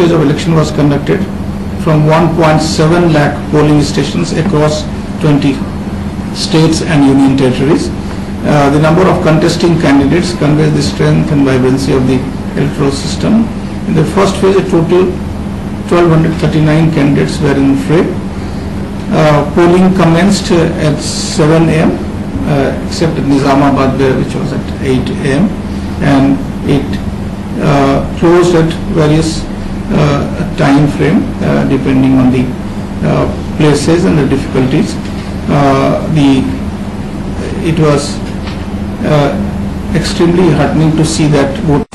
phase of election was conducted from 1.7 lakh polling stations across 20 states and union territories. Uh, the number of contesting candidates conveys the strength and vibrancy of the electoral system. In the first phase, a total 1239 candidates were in fray. Uh, polling commenced uh, at 7 a.m. Uh, except at Nizamabad which was at 8 a.m. and it uh, closed at various time frame uh, depending on the uh, places and the difficulties. Uh, the it was uh, extremely heartening to see that vote